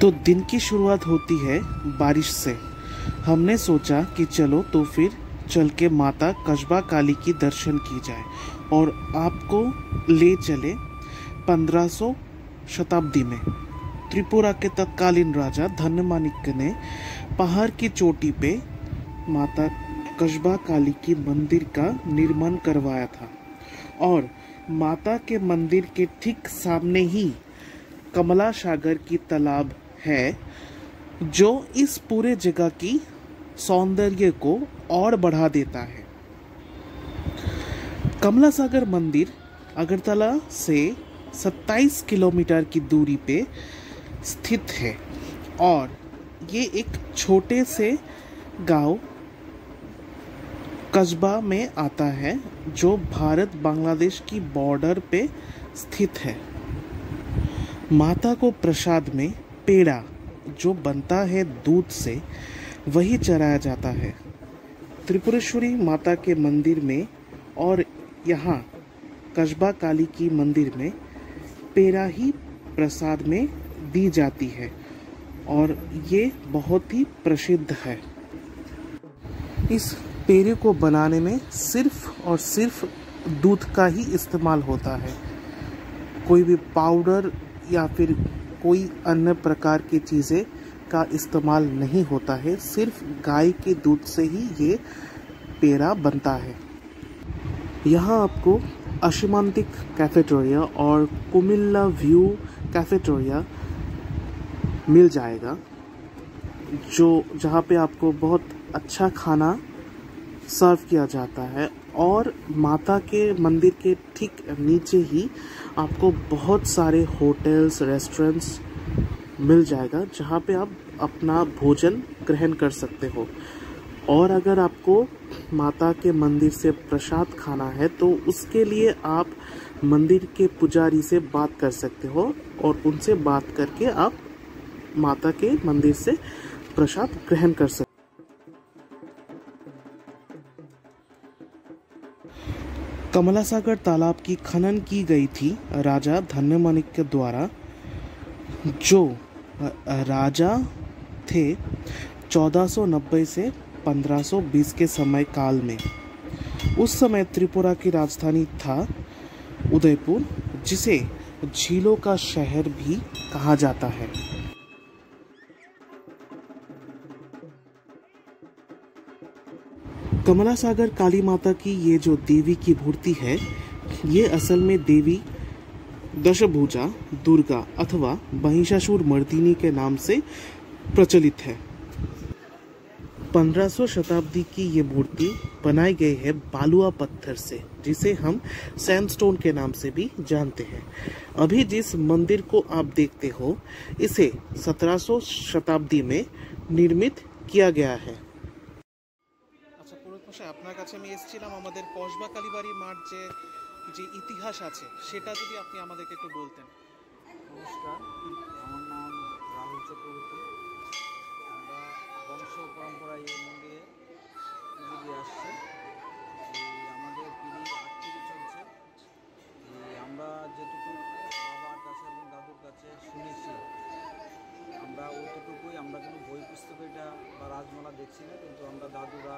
तो दिन की शुरुआत होती है बारिश से। हमने सोचा कि चलो तो फिर चल के माता कस्बा काली की दर्शन की जाए और आपको ले चले 1500 शताब्दी में। त्रिपुरा के तत्कालीन राजा धन्यमाणिक्य ने पहाड़ की चोटी पे माता कस्बा काली की मंदिर का निर्माण करवाया था और माता के मंदिर के ठीक सामने ही कमला सागर की तालाब है, जो इस पूरे जगह की सौंदर्य को और बढ़ा देता है। कमला सागर मंदिर अगरतला से 27 किलोमीटर की दूरी पे स्थित है और ये एक छोटे से गाँव कस्बा में आता है, जो भारत बांग्लादेश की बॉर्डर पे स्थित है। माता को प्रसाद में पेड़ा जो बनता है दूध से, वही चढ़ाया जाता है। त्रिपुरेश्वरी माता के मंदिर में और यहाँ कस्बा काली की मंदिर में पेड़ा ही प्रसाद में दी जाती है और ये बहुत ही प्रसिद्ध है। इस पेड़े को बनाने में सिर्फ़ और सिर्फ़ दूध का ही इस्तेमाल होता है। कोई भी पाउडर या फिर कोई अन्य प्रकार की चीज़ें का इस्तेमाल नहीं होता है, सिर्फ़ गाय के दूध से ही ये पेड़ा बनता है। यहाँ आपको अशिमांतिक कैफेटोरिया और कुमिल्ला व्यू कैफेटोरिया मिल जाएगा, जो, जहाँ पे आपको बहुत अच्छा खाना सर्व किया जाता है और माता के मंदिर के ठीक नीचे ही आपको बहुत सारे होटल्स रेस्टोरेंट्स मिल जाएगा, जहाँ पे आप अपना भोजन ग्रहण कर सकते हो। और अगर आपको माता के मंदिर से प्रसाद खाना है तो उसके लिए आप मंदिर के पुजारी से बात कर सकते हो और उनसे बात करके आप माता के मंदिर से प्रसाद ग्रहण कर सकते कमला सागर तालाब की खनन की गई थी राजा धन्यमाणिक्य द्वारा, जो राजा थे 1490 से 1520 के समय काल में। उस समय त्रिपुरा की राजधानी था उदयपुर, जिसे झीलों का शहर भी कहा जाता है। कमला सागर काली माता की ये जो देवी की मूर्ति है, ये असल में देवी दशभुजा, दुर्गा अथवा महिषासुर मर्दिनी के नाम से प्रचलित है। 1500 शताब्दी की ये मूर्ति बनाई गई है बालुआ पत्थर से, जिसे हम सैंडस्टोन के नाम से भी जानते हैं। अभी जिस मंदिर को आप देखते हो, इसे 1700 शताब्दी में निर्मित किया गया है। মশাই আপনার কাছে আমি এসেছিলাম আমাদের কসবা কালীবাড়ি মাঠ যে যে ইতিহাস আছে, সেটা যদি আপনি আমাদেরকে একটু বলতেন। নমস্কার, আমার নাম রাহুল চক্রবর্তী। আমরা বংশ পরম্পরায় এই মন্দিরে পুজো দিয়ে আসছে আমাদের পিড়ি আগ থেকে চলছে। আমরা যেটুকু বাবার কাছে এবং দাদুর কাছে শুনেছি, আমরা অতটুকুই আমরা কোনো বই পুস্তকে এটা বা রাজমালা দেখছি না, কিন্তু আমরা দাদুরা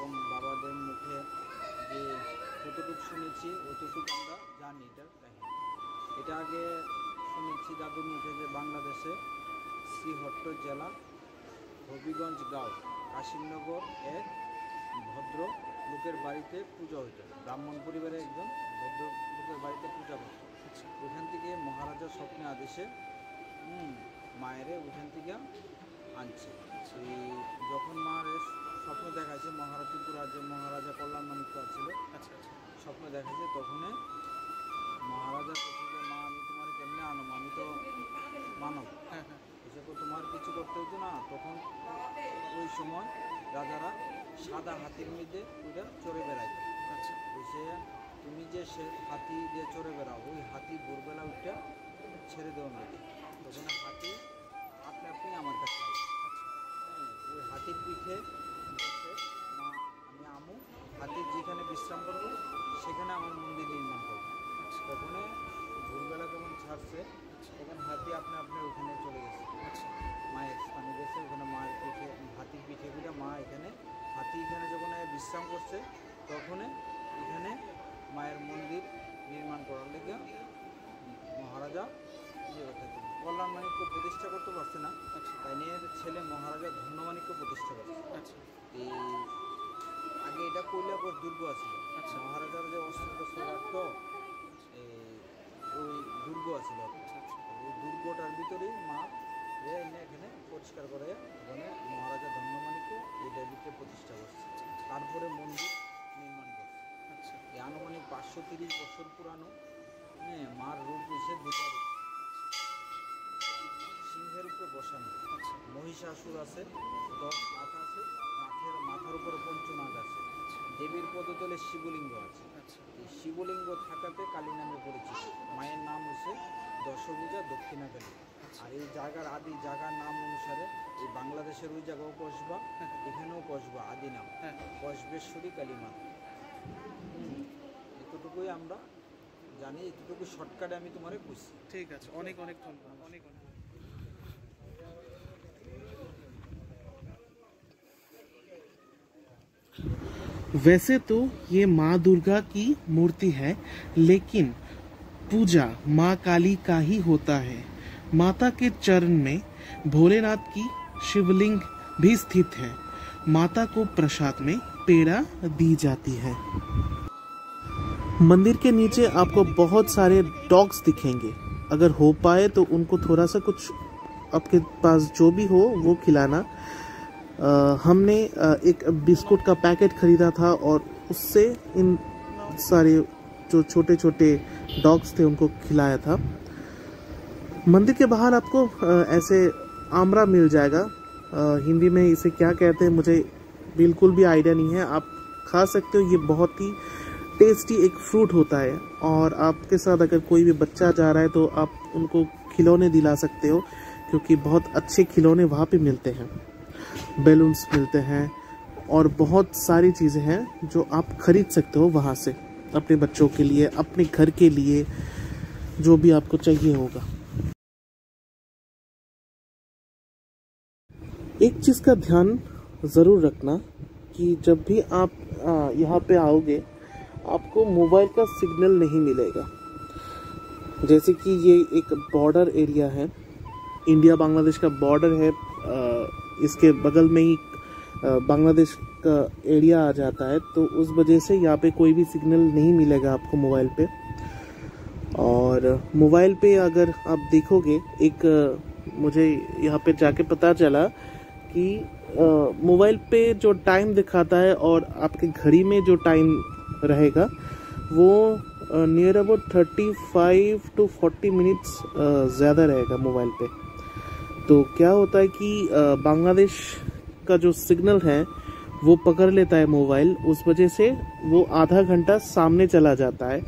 এবং বাবাদের মুখে যে যতটুকু শুনেছি অতটুকু আমরা জানি এটার কাহিনী এটা আগে শুনেছি দাদুর মুখে যে বাংলাদেশে শ্রীহট্ট জেলা হবিগঞ্জ গাঁও কাশিমনগর এক ভদ্র লোকের বাড়িতে পুজো হইতো। ব্রাহ্মণ পরিবারের একজন ভদ্র লোকের বাড়িতে পূজা করতো। ওইখান থেকে মহারাজা স্বপ্নে আদেশে মায়েরে ওইখান থেকে আনছে। এই যখন মায়ের স্বপ্ন দেখাইছে মহারাজ যে মহারাজা কল্যাণ মানিক্য ছিল আচ্ছা আচ্ছা। স্বপ্ন দেখাইছে তখনই মহারাজা বলছে যে মা আমি তোমার কেমনে আনো আমি তো মানব। হ্যাঁ হ্যাঁ। তোমার কিছু করতে হতো না। তখন ওই সময় রাজারা সাদা হাতির মধ্যে ওইটা চড়ে বেড়াইত আচ্ছা। এসে তুমি যে সে হাতি দিয়ে চড়ে বেড়াও ওই হাতি ভোরবেলা ওইটা ছেড়ে দেওয়া লাগে তখন হাতি আপনি আপনি আমার কাছে আসবে হ্যাঁ, ওই হাতির পিঠে হাতে যেখানে বিশ্রাম করবে সেখানে আমার মন্দির নির্মাণ করব। তখনই আচ্ছা। ভোরবেলা যেমন ছাড়ছে আচ্ছা। তখন হাতি আপনি আপনার ওখানে চলে গেছে। আচ্ছা। মায়ের স্থানে গেছে ওখানে মায়ের পিঠে হাতির পিঠে পিঠে মা এখানে হাতি এখানে যখন বিশ্রাম করছে তখন এখানে মায়ের মন্দির নির্মাণ করার লেগে মহারাজা ইয়ে করতে কল্যাণমাণিক্য প্রতিষ্ঠা করতে পারছে না। তাই নিয়ে ছেলে মহারাজা ধন্যমাণিক্য প্রতিষ্ঠা করছে। এই আগে এটা কৈলাপুর দুর্গ আছিল আচ্ছা। মহারাজার যে অস্ত্র রাখতো ওই দুর্গ আছিল ওই দুর্গটার ভিতরেই মা এখানে পরিষ্কার করে ওখানে মহারাজা ধন্যমাণিক্য এই দেবীকে প্রতিষ্ঠা করছে। তারপরে মন্দির নির্মাণ করছে। আচ্ছা। এই আনুমানিক পাঁচশো তিরিশ বছর পুরানো হ্যাঁ মার রূপ হয়েছে দুটা সিংহের উপরে বসানো। আচ্ছা। মহিষাসুর আছে দশ হাত আছে মাঠের মাথার উপরে দেবীর পদতলে শিবলিঙ্গ আছে। আচ্ছা। এই শিবলিঙ্গ থাকাতে কালী নামে পরিচিত। মায়ের নাম হচ্ছে দশভূজা দক্ষিণা কালী আর এই জায়গার আদি জায়গার নাম অনুসারে এই বাংলাদেশের ওই জায়গাও কসবা এখানেও কসবা আদি নাম। হ্যাঁ। কসবেশ্বরী কালী মা। এতটুকুই আমরা জানি এতটুকু শর্টকাটে আমি তোমারে বুঝছি ঠিক আছে। অনেক অনেক ধন্যবাদ। অনেক অনেক। वैसे तो ये माँ दुर्गा की मूर्ति है, लेकिन पूजा माँ काली का ही होता है। माता के चरण में भोलेनाथ की शिवलिंग भी स्थित है। माता को प्रसाद में पेड़ा दी जाती है। मंदिर के नीचे आपको बहुत सारे डॉग्स दिखेंगे। अगर हो पाए तो उनको थोड़ा सा कुछ आपके पास जो भी हो, वो खिलाना। हमने एक बिस्कुट का पैकेट खरीदा था और उससे इन सारे जो छोटे छोटे डॉग्स थे उनको खिलाया था। मंदिर के बाहर आपको ऐसे आमरा मिल जाएगा। हिंदी में इसे क्या कहते हैं मुझे बिल्कुल भी आइडिया नहीं है। आप खा सकते हो, ये बहुत ही टेस्टी एक फ्रूट होता है। और आपके साथ अगर कोई भी बच्चा जा रहा है तो आप उनको खिलौने दिला सकते हो, क्योंकि बहुत अच्छे खिलौने वहाँ पे मिलते हैं। बैलून्स मिलते हैं और बहुत सारी चीज़ें हैं जो आप खरीद सकते हो वहाँ से अपने बच्चों के लिए अपने घर के लिए जो भी आपको चाहिए होगा। एक चीज़ का ध्यान ज़रूर रखना कि जब भी आप यहाँ पे आओगे आपको मोबाइल का सिग्नल नहीं मिलेगा। जैसे कि ये एक बॉर्डर एरिया है इंडिया बांग्लादेश का बॉर्डर है आ, इसके बगल में ही बांग्लादेश का एरिया आ जाता है तो उस वजह से यहाँ पे कोई भी सिग्नल नहीं मिलेगा आपको मोबाइल पे। और मोबाइल पे अगर आप देखोगे, एक मुझे यहाँ पे जाके पता चला कि मोबाइल पे जो टाइम दिखाता है और आपके घड़ी में जो टाइम रहेगा, वो near about thirty five to forty minutes ज़्यादा रहेगा मोबाइल पे। तो क्या होता है कि बांग्लादेश का जो सिग्नल है, वो पकड़ लेता है मोबाइल। उस वजह से वो आधा घंटा सामने चला जाता है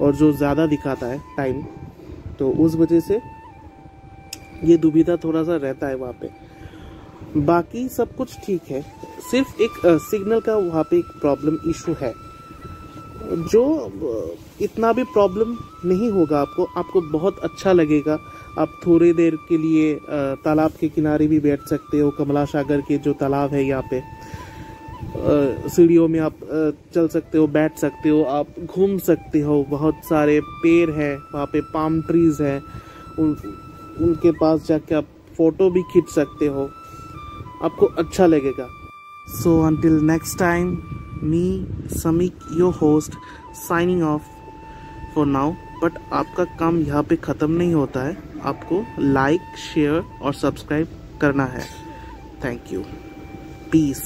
और जो ज़्यादा दिखाता है टाइम तो उस वजह से ये दुविधा थोड़ा सा रहता है वहाँ पे। बाकी सब कुछ ठीक है। सिर्फ़ एक सिग्नल का वहाँ पे एक प्रॉब्लम इशू है। जो इतना भी प्रॉब्लम नहीं होगा आपको आपको बहुत अच्छा लगेगा। आप थोड़ी देर के लिए तालाब के किनारे भी बैठ सकते हो कमला सागर के जो तालाब है यहाँ पे। सीढ़ियों में आप चल सकते हो, बैठ सकते हो, आप घूम सकते हो। बहुत सारे पेड़ हैं, वहाँ पे पाम ट्रीज हैं। उन, उनके पास जाके आप फ़ोटो भी खींच सकते हो। आपको अच्छा लगेगा। So until next time me Sameek your host signing off for now but आपका काम यहाँ पे ख़त्म नहीं होता है। आपको लाइक शेयर और सब्सक्राइब करना है। Thank you peace